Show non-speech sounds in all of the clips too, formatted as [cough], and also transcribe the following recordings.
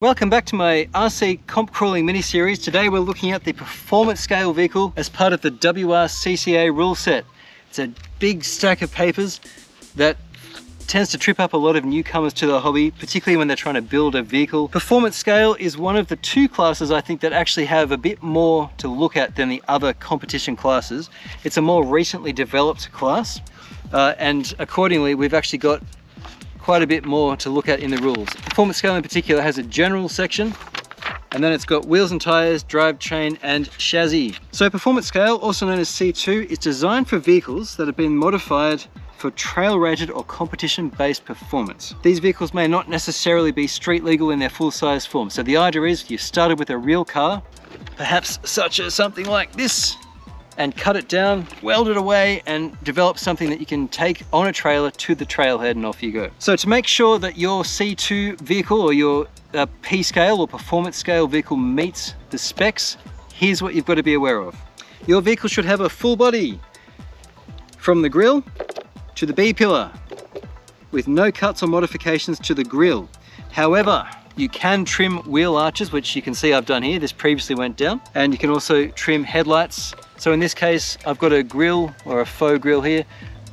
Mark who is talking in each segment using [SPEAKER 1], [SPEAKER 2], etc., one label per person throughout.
[SPEAKER 1] Welcome back to my RC comp crawling mini series. Today we're looking at the performance scale vehicle as part of the WRCCA rule set. It's a big stack of papers that tends to trip up a lot of newcomers to the hobby, particularly when they're trying to build a vehicle. Performance scale is one of the two classes I think that actually have a bit more to look at than the other competition classes. It's a more recently developed class uh, and accordingly we've actually got quite a bit more to look at in the rules. Performance scale in particular has a general section and then it's got wheels and tires, drivetrain and chassis. So performance scale, also known as C2, is designed for vehicles that have been modified for trail rated or competition based performance. These vehicles may not necessarily be street legal in their full size form. So the idea is you started with a real car, perhaps such as something like this, and cut it down, weld it away and develop something that you can take on a trailer to the trailhead and off you go. So to make sure that your C2 vehicle or your uh, P scale or performance scale vehicle meets the specs, here's what you've got to be aware of. Your vehicle should have a full body from the grille to the B-pillar with no cuts or modifications to the grille. However, you can trim wheel arches, which you can see I've done here. This previously went down. And you can also trim headlights. So in this case, I've got a grill or a faux grill here.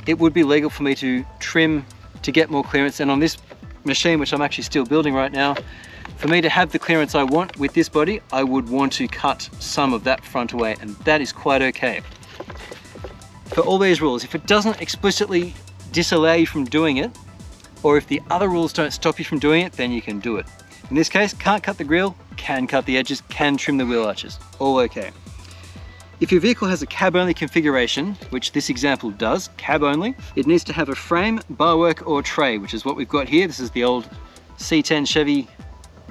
[SPEAKER 1] It would be legal for me to trim to get more clearance. And on this machine, which I'm actually still building right now, for me to have the clearance I want with this body, I would want to cut some of that front away, and that is quite okay. For all these rules, if it doesn't explicitly disallow you from doing it, or if the other rules don't stop you from doing it, then you can do it. In this case, can't cut the grill, can cut the edges, can trim the wheel arches, all okay. If your vehicle has a cab only configuration, which this example does, cab only, it needs to have a frame, barwork or tray, which is what we've got here. This is the old C10 Chevy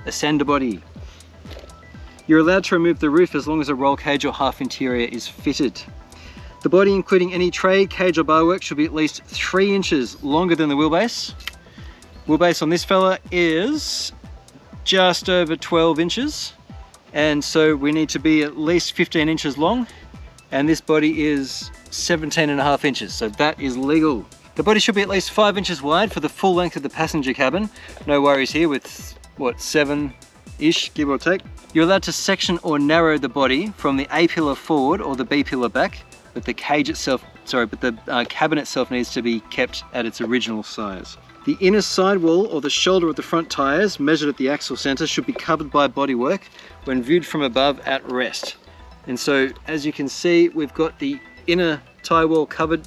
[SPEAKER 1] Ascender body. You're allowed to remove the roof as long as a roll cage or half interior is fitted. The body, including any tray, cage or barwork, should be at least three inches longer than the wheelbase. Wheelbase on this fella is just over 12 inches and so we need to be at least 15 inches long and this body is 17 and a half inches so that is legal. The body should be at least five inches wide for the full length of the passenger cabin. No worries here with what seven ish give or take. You're allowed to section or narrow the body from the a pillar forward or the b pillar back but the cage itself sorry but the uh, cabin itself needs to be kept at its original size. The inner sidewall or the shoulder of the front tyres, measured at the axle centre, should be covered by bodywork when viewed from above at rest. And so, as you can see, we've got the inner tyre wall covered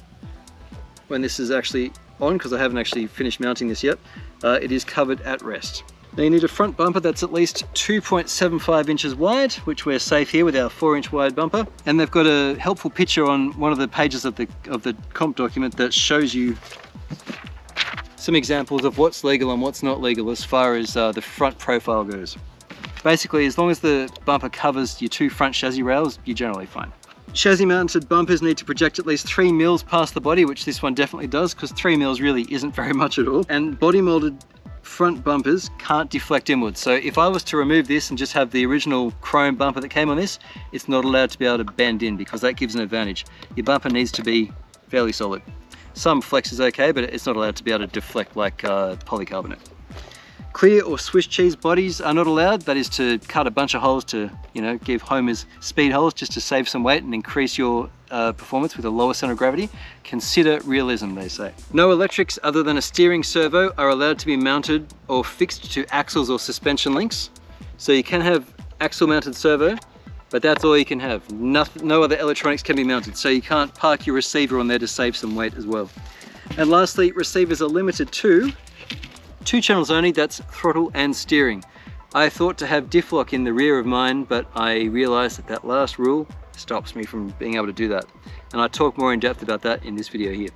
[SPEAKER 1] when this is actually on, because I haven't actually finished mounting this yet. Uh, it is covered at rest. Now you need a front bumper that's at least 2.75 inches wide, which we're safe here with our 4 inch wide bumper. And they've got a helpful picture on one of the pages of the, of the comp document that shows you some examples of what's legal and what's not legal as far as uh, the front profile goes. Basically, as long as the bumper covers your two front chassis rails, you're generally fine. Chassis mounted bumpers need to project at least three mils past the body, which this one definitely does, because three mils really isn't very much at all. And body molded front bumpers can't deflect inwards. So if I was to remove this and just have the original chrome bumper that came on this, it's not allowed to be able to bend in because that gives an advantage. Your bumper needs to be fairly solid. Some flex is okay, but it's not allowed to be able to deflect like uh, polycarbonate. Clear or Swiss cheese bodies are not allowed. That is to cut a bunch of holes to, you know, give Homer's speed holes just to save some weight and increase your uh, performance with a lower center of gravity. Consider realism, they say. No electrics other than a steering servo are allowed to be mounted or fixed to axles or suspension links. So you can have axle mounted servo, but that's all you can have. Nothing, no other electronics can be mounted, so you can't park your receiver on there to save some weight as well. And lastly, receivers are limited to two channels only, that's throttle and steering. I thought to have diff lock in the rear of mine, but I realized that that last rule stops me from being able to do that. And I talk more in depth about that in this video here.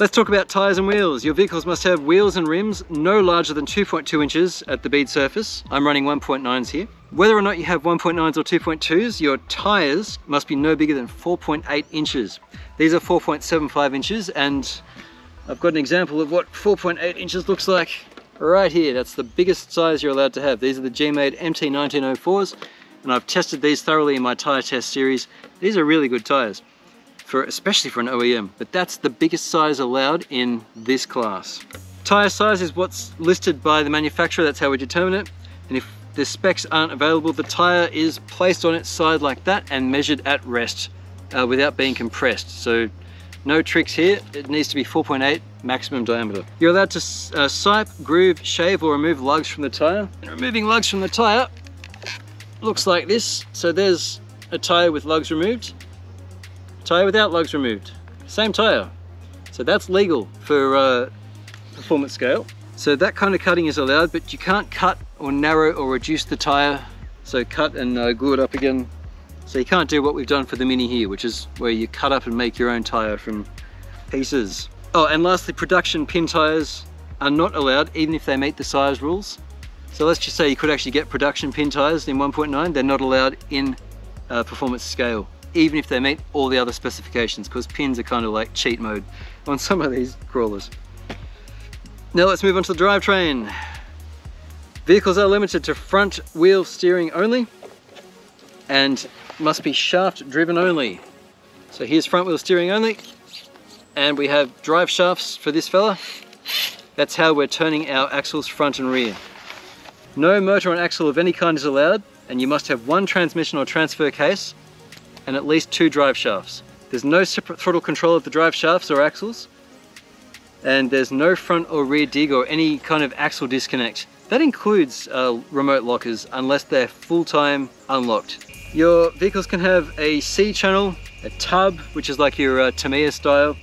[SPEAKER 1] Let's talk about tyres and wheels. Your vehicles must have wheels and rims no larger than 2.2 inches at the bead surface. I'm running 1.9s here. Whether or not you have 1.9s or 2.2s, your tyres must be no bigger than 4.8 inches. These are 4.75 inches and I've got an example of what 4.8 inches looks like right here. That's the biggest size you're allowed to have. These are the G-Made MT1904s and I've tested these thoroughly in my tyre test series. These are really good tyres, for especially for an OEM, but that's the biggest size allowed in this class. Tyre size is what's listed by the manufacturer, that's how we determine it. And if the specs aren't available, the tire is placed on its side like that and measured at rest uh, without being compressed. So no tricks here. It needs to be 4.8 maximum diameter. You're allowed to uh, sipe, groove, shave or remove lugs from the tire. And removing lugs from the tire looks like this. So there's a tire with lugs removed, tire without lugs removed, same tire. So that's legal for uh, performance scale. So that kind of cutting is allowed, but you can't cut or narrow or reduce the tire. So cut and uh, glue it up again. So you can't do what we've done for the Mini here, which is where you cut up and make your own tire from pieces. Oh, and lastly, production pin tires are not allowed, even if they meet the size rules. So let's just say you could actually get production pin tires in 1.9, they're not allowed in uh, performance scale, even if they meet all the other specifications, because pins are kind of like cheat mode [laughs] on some of these crawlers. Now let's move on to the drivetrain. Vehicles are limited to front wheel steering only and must be shaft driven only. So here's front wheel steering only and we have drive shafts for this fella. That's how we're turning our axles front and rear. No motor on axle of any kind is allowed and you must have one transmission or transfer case and at least two drive shafts. There's no separate throttle control of the drive shafts or axles and there's no front or rear dig or any kind of axle disconnect. That includes uh, remote lockers unless they're full-time unlocked. Your vehicles can have a C channel, a tub, which is like your uh, Tamiya style,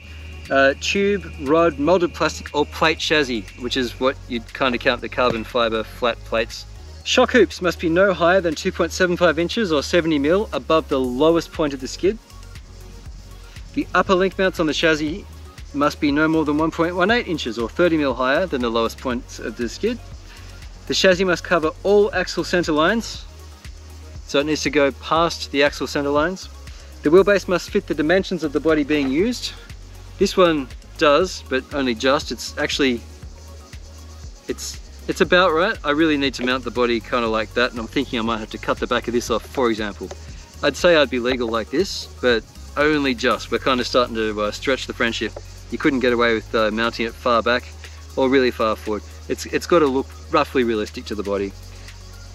[SPEAKER 1] uh, tube, rod, molded plastic or plate chassis, which is what you'd kind of count the carbon fiber flat plates. Shock hoops must be no higher than 2.75 inches or 70 mil above the lowest point of the skid. The upper link mounts on the chassis must be no more than 1.18 inches or 30 mil higher than the lowest point of the skid. The chassis must cover all axle center lines, so it needs to go past the axle center lines. The wheelbase must fit the dimensions of the body being used. This one does, but only just. It's actually, it's it's about right. I really need to mount the body kind of like that, and I'm thinking I might have to cut the back of this off, for example. I'd say I'd be legal like this, but only just. We're kind of starting to uh, stretch the friendship you couldn't get away with uh, mounting it far back or really far forward. It's, it's got to look roughly realistic to the body.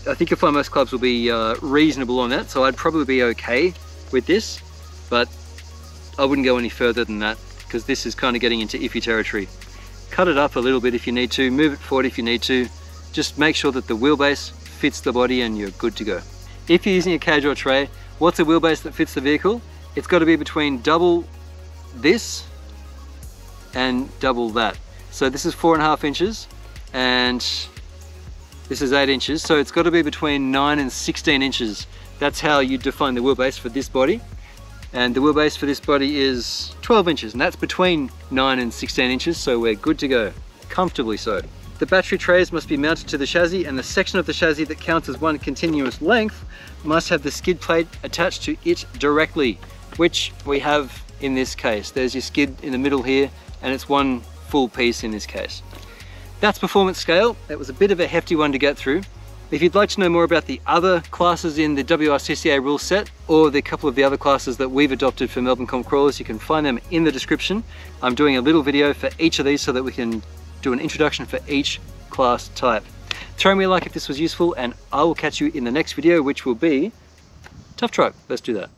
[SPEAKER 1] I think your most clubs will be uh, reasonable on that, so I'd probably be okay with this, but I wouldn't go any further than that because this is kind of getting into iffy territory. Cut it up a little bit if you need to, move it forward if you need to, just make sure that the wheelbase fits the body and you're good to go. If you're using a cage or tray, what's a wheelbase that fits the vehicle? It's got to be between double this and double that. So this is four and a half inches and this is eight inches. So it's got to be between nine and 16 inches. That's how you define the wheelbase for this body. And the wheelbase for this body is 12 inches and that's between nine and 16 inches. So we're good to go, comfortably so. The battery trays must be mounted to the chassis and the section of the chassis that counts as one continuous length must have the skid plate attached to it directly, which we have in this case. There's your skid in the middle here and it's one full piece in this case. That's performance scale. That was a bit of a hefty one to get through. If you'd like to know more about the other classes in the WRCCA rule set or the couple of the other classes that we've adopted for Melbourne Comp Crawlers, you can find them in the description. I'm doing a little video for each of these so that we can do an introduction for each class type. Throw me a like if this was useful and I will catch you in the next video which will be Tuff Truck. Let's do that.